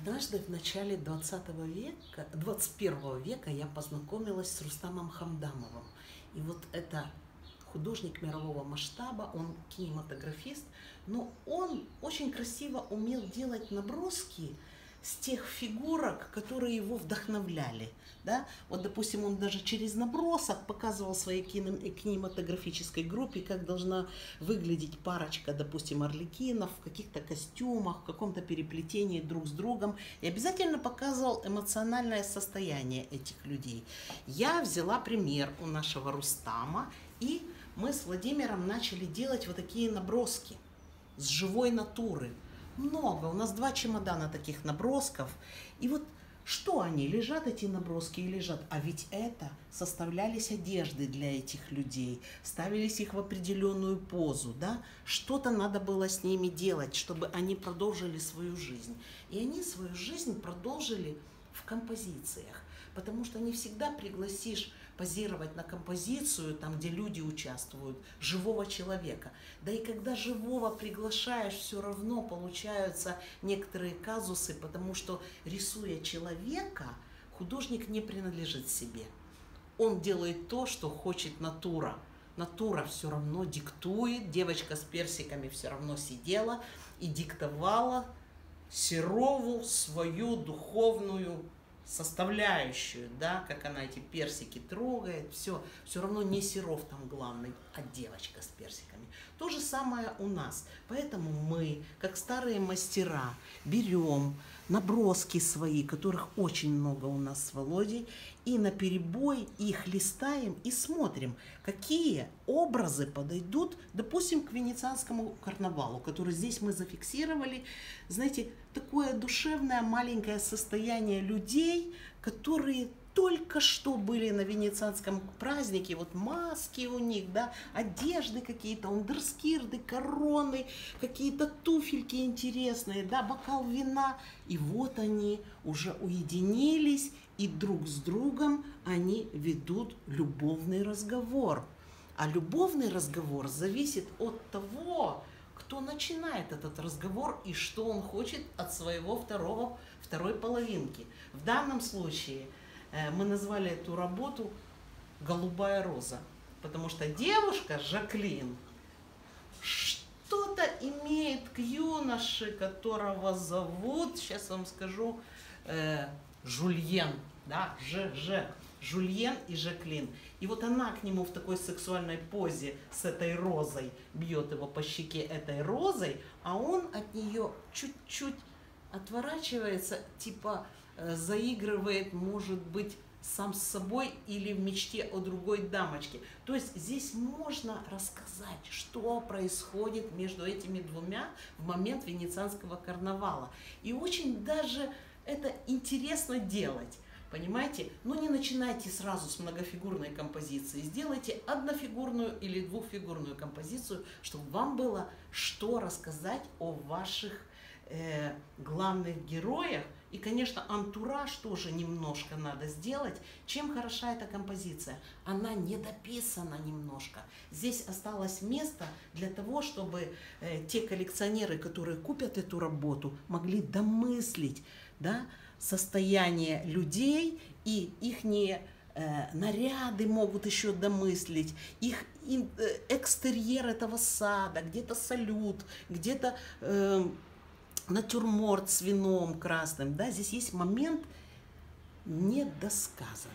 Однажды в начале 20 века, 21 века я познакомилась с Рустамом Хамдамовым. И вот это художник мирового масштаба, он кинематографист, но он очень красиво умел делать наброски с тех фигурок, которые его вдохновляли. Да? Вот, допустим, он даже через набросок показывал своей кинематографической группе, как должна выглядеть парочка, допустим, орликинов в каких-то костюмах, в каком-то переплетении друг с другом. И обязательно показывал эмоциональное состояние этих людей. Я взяла пример у нашего Рустама, и мы с Владимиром начали делать вот такие наброски с живой натуры – много. У нас два чемодана таких набросков. И вот что они, лежат эти наброски и лежат? А ведь это составлялись одежды для этих людей, ставились их в определенную позу, да? Что-то надо было с ними делать, чтобы они продолжили свою жизнь. И они свою жизнь продолжили в композициях, потому что не всегда пригласишь позировать на композицию, там, где люди участвуют, живого человека. Да и когда живого приглашаешь, все равно получаются некоторые казусы, потому что рисуя человека, художник не принадлежит себе. Он делает то, что хочет натура. Натура все равно диктует, девочка с персиками все равно сидела и диктовала Серову свою духовную составляющую, да, как она эти персики трогает, все, все равно не Серов там главный, а девочка с персиками. То же самое у нас. Поэтому мы, как старые мастера, берем наброски свои, которых очень много у нас с Володей, и на перебой их листаем и смотрим, какие образы подойдут, допустим, к венецианскому карнавалу, который здесь мы зафиксировали. Знаете, такое душевное маленькое состояние людей, которые только что были на венецианском празднике, вот маски у них, да, одежды какие-то, ундерскирды, короны, какие-то туфельки интересные, да, бокал вина. И вот они уже уединились, и друг с другом они ведут любовный разговор. А любовный разговор зависит от того, кто начинает этот разговор и что он хочет от своего второго, второй половинки. В данном случае – мы назвали эту работу «Голубая роза», потому что девушка Жаклин что-то имеет к юноше, которого зовут, сейчас вам скажу, э, Жульен, да, Ж, Ж, Жульен и Жаклин. И вот она к нему в такой сексуальной позе с этой розой бьет его по щеке этой розой, а он от нее чуть-чуть отворачивается, типа Э, заигрывает, может быть, сам с собой или в мечте о другой дамочке. То есть здесь можно рассказать, что происходит между этими двумя в момент венецианского карнавала. И очень даже это интересно делать. Понимаете? Но не начинайте сразу с многофигурной композиции. Сделайте однофигурную или двухфигурную композицию, чтобы вам было что рассказать о ваших э, главных героях, и, конечно, антураж тоже немножко надо сделать. Чем хороша эта композиция? Она не дописана немножко. Здесь осталось место для того, чтобы э, те коллекционеры, которые купят эту работу, могли домыслить да, состояние людей и их не э, наряды могут еще домыслить, их э, экстерьер этого сада, где-то салют, где-то э, натюрморт с вином красным, да, здесь есть момент недосказанности.